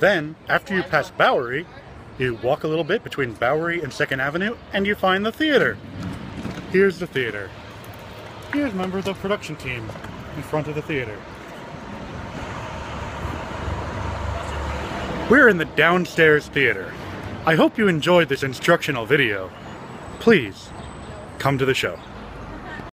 Then, after you pass Bowery, you walk a little bit between Bowery and 2nd Avenue and you find the theater. Here's the theater. Here's members of the production team in front of the theater. We're in the downstairs theater. I hope you enjoyed this instructional video. Please, come to the show.